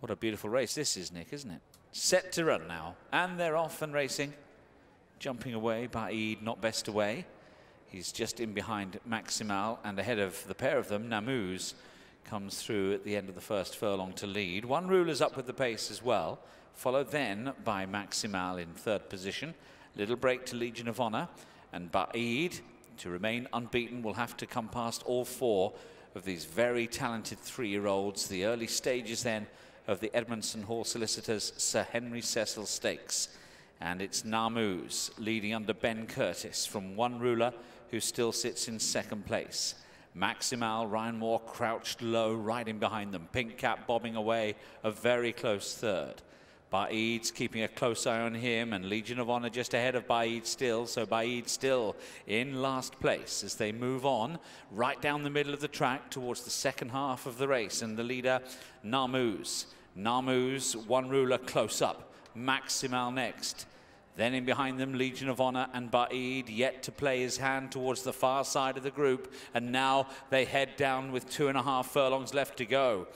What a beautiful race this is, Nick, isn't it? Set to run now. And they're off and racing. Jumping away, Baaeed not best away. He's just in behind Maximal and ahead of the pair of them, Namuz comes through at the end of the first furlong to lead. One ruler's up with the pace as well, followed then by Maximal in third position. Little break to Legion of Honor and Baaeed to remain unbeaten will have to come past all four of these very talented three-year-olds. The early stages then of the Edmondson Hall Solicitors Sir Henry Cecil Stakes. And it's Namuz leading under Ben Curtis from one ruler who still sits in second place. Maximal, Ryan Moore crouched low, riding behind them. Pink Cap bobbing away, a very close third. Baaeed's keeping a close eye on him, and Legion of Honor just ahead of Baaeed still. So Baaeed still in last place as they move on right down the middle of the track towards the second half of the race. And the leader, Namuz. Namuz, one ruler close up. Maximal next. Then in behind them, Legion of Honor and Baaeed yet to play his hand towards the far side of the group. And now they head down with two and a half furlongs left to go.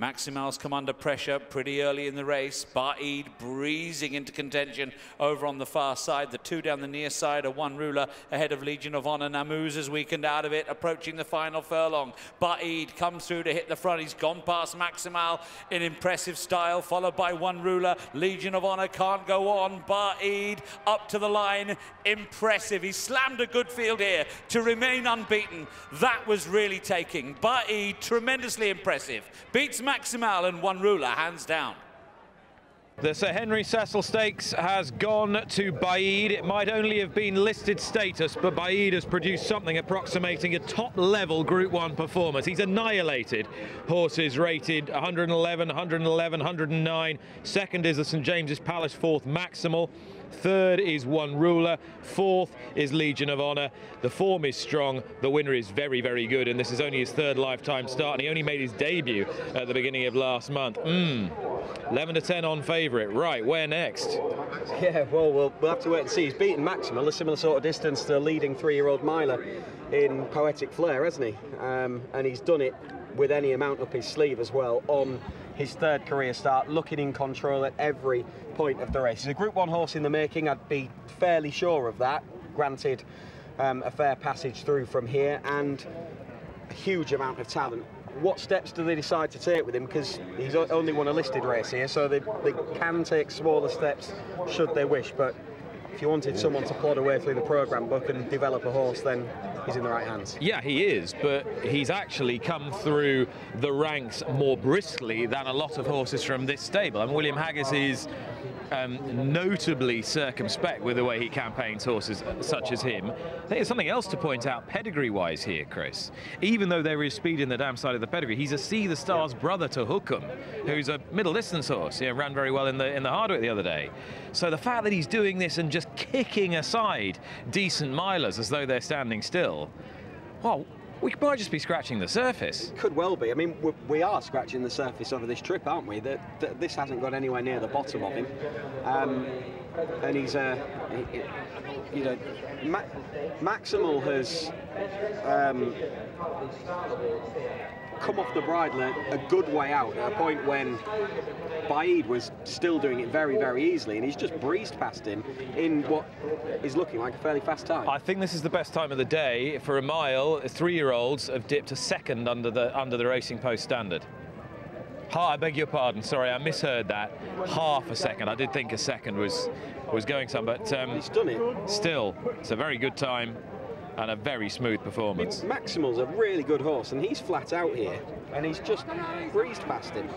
Maximal's come under pressure pretty early in the race. Baaeed breezing into contention over on the far side. The two down the near side are one ruler ahead of Legion of Honor. Namuz has weakened out of it, approaching the final furlong. Baaeed comes through to hit the front. He's gone past Maximal in impressive style, followed by one ruler. Legion of Honor can't go on. Baaeed up to the line. Impressive. He slammed a good field here to remain unbeaten. That was really taking. Baaeed, tremendously impressive. Beats Maximal and one ruler, hands down. The Sir Henry Cecil Stakes has gone to Baaeed. It might only have been listed status, but Baaeed has produced something approximating a top-level Group 1 performance. He's annihilated horses rated 111, 111, 109. Second is the St James's Palace fourth Maximal. Third is One Ruler. Fourth is Legion of Honor. The form is strong. The winner is very, very good. And this is only his third lifetime start. And he only made his debut at the beginning of last month. Mm. 11 to 10 on favourite. Right, where next? Yeah, well, well, we'll have to wait and see. He's beaten Maximal, a similar sort of distance to the leading three-year-old Miler in Poetic Flare, hasn't he? Um, and he's done it with any amount up his sleeve as well on his third career start, looking in control at every point of the race. He's a Group 1 horse in the making, I'd be fairly sure of that, granted um, a fair passage through from here and a huge amount of talent. What steps do they decide to take with him? Because he's only won a listed race here, so they, they can take smaller steps should they wish, but if you wanted someone to plod away through the programme book and develop a horse, then he's in the right hands. Yeah, he is, but he's actually come through the ranks more briskly than a lot of horses from this stable. And William Haggas is um, notably circumspect with the way he campaigns horses such as him. I There's something else to point out pedigree-wise here, Chris. Even though there is speed in the dam side of the pedigree, he's a Sea the Stars brother to Hukum, who's a middle distance horse. Yeah, ran very well in the in the Hardwicke the other day. So the fact that he's doing this and just kicking aside decent milers as though they're standing still, well, we might just be scratching the surface. Could well be. I mean, we are scratching the surface over this trip, aren't we? That, this hasn't got anywhere near the bottom of him. Um, and he's, uh, he, you know, Ma Maximal has um, come off the bridle a, a, good way out at a point when Baaeed was still doing it very, very easily, and he's just breezed past him in what is looking like a fairly fast time. I think this is the best time of the day for a mile. Three-year-olds have dipped a second under the under the racing post standard. Ha, I beg your pardon. Sorry, I misheard that. Half a second. I did think a second was was going some, but um, he's done it. Still, it's a very good time and a very smooth performance. I mean, Maximal's a really good horse, and he's flat out here, and he's just breezed past him.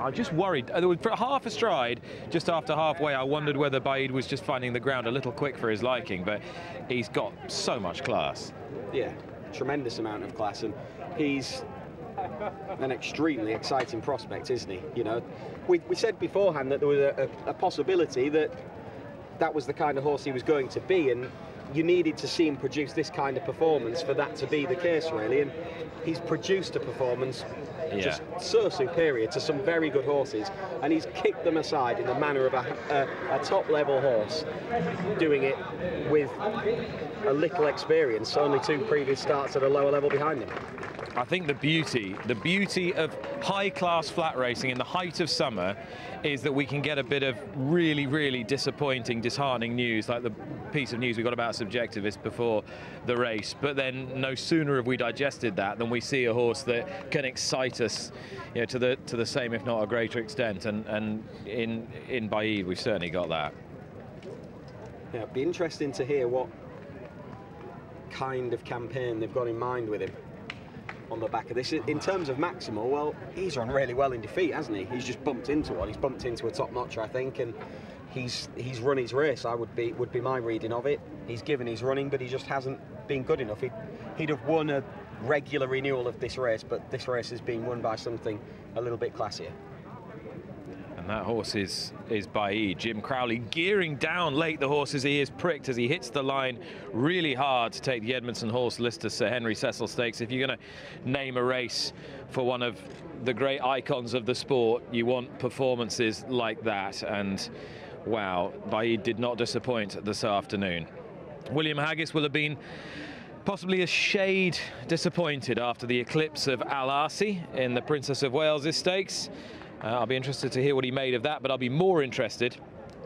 I just worried. Uh, for half a stride, just after halfway, I wondered whether Baaeed was just finding the ground a little quick for his liking, but he's got so much class. Yeah, tremendous amount of class, and he's an extremely exciting prospect, isn't he? You know, we, we said beforehand that there was a, a, a possibility that that was the kind of horse he was going to be, and you needed to see him produce this kind of performance for that to be the case, really. And he's produced a performance yeah. just so superior to some very good horses, and he's kicked them aside in the manner of a, a, a top-level horse, doing it with a little experience, only two previous starts at a lower level behind him. I think the beauty, the beauty of high-class flat racing in the height of summer is that we can get a bit of really, really disappointing, disheartening news, like the piece of news we got about Subjectivist before the race. But then no sooner have we digested that than we see a horse that can excite us you know, to the to the same, if not a greater extent. And, and in, in Baaeed, we've certainly got that. Yeah, it'd be interesting to hear what kind of campaign they've got in mind with him on the back of this. In terms of Maximal, well, he's run really well in defeat, hasn't he? He's just bumped into one. He's bumped into a top notcher, I think, and he's he's run his race. I would be would be my reading of it. He's given his running, but he just hasn't been good enough. He'd, he'd have won a regular renewal of this race, but this race has been won by something a little bit classier. That horse is, is Baaeed. Jim Crowley gearing down late the horse's ears pricked as he hits the line really hard to take the Edmondson horse Lister Sir Henry Cecil Stakes. If you're going to name a race for one of the great icons of the sport, you want performances like that. And wow, Baaeed did not disappoint this afternoon. William Haggas will have been possibly a shade disappointed after the eclipse of Al Aasy in the Princess of Wales Stakes. Uh, I'll be interested to hear what he made of that, but I'll be more interested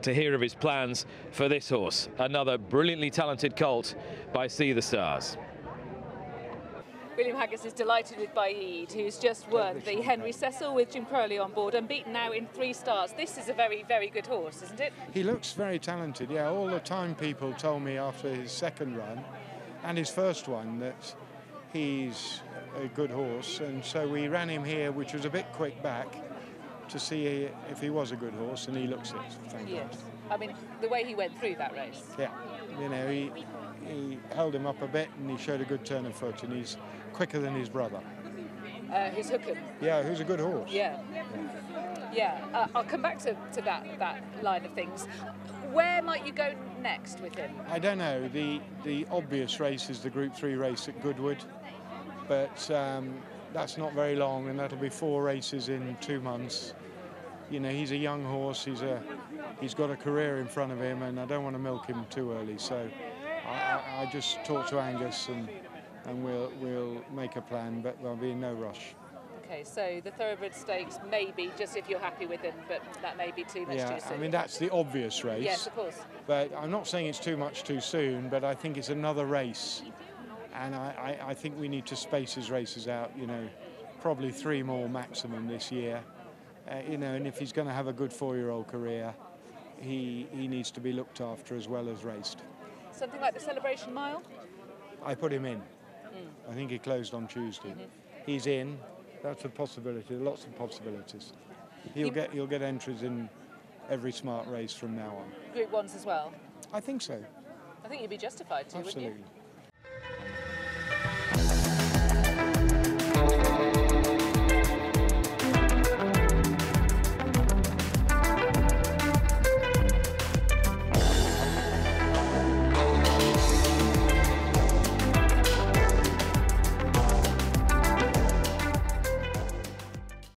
to hear of his plans for this horse, another brilliantly talented colt by Sea the Stars. William Haggas is delighted with Baaeed, who's just won the Henry Cecil with Jim Crowley on board and beaten now in three starts. This is a very, very good horse, isn't it? He looks very talented, yeah. All the time people told me after his second run and his first one that he's a good horse. And so we ran him here, which was a bit quick back to see if he was a good horse, and he looks it. Thank yes. God. I mean, the way he went through that race. Yeah, you know, he he held him up a bit, and he showed a good turn of foot, and he's quicker than his brother. Uh, his Hukum. Yeah, who's a good horse. Yeah. Yeah, uh, I'll come back to, to that, that line of things. Where might you go next with him? I don't know. The the obvious race is the Group Three race at Goodwood, but um, that's not very long, and that'll be four races in two months. You know, he's a young horse. He's a he's got a career in front of him, and I don't want to milk him too early. So I, I just talk to Angus, and and we'll we'll make a plan, but there'll be no rush. Okay, so the thoroughbred stakes maybe just if you're happy with him, but that may be too much yeah, too soon. I mean that's the obvious race. Yes, of course. But I'm not saying it's too much too soon, but I think it's another race and I, I, I, think we need to space his races out. You know, probably three more maximum this year. Uh, you know, and if he's going to have a good four-year-old career, he he needs to be looked after as well as raced. Something like the Celebration Mile. I put him in. Mm. I think he closed on Tuesday. Mm -hmm. He's in. That's a possibility. Lots of possibilities. He'll he, get he'll get entries in every smart race from now on. Group ones as well. I think so. I think you'd be justified to, Absolutely. wouldn't you?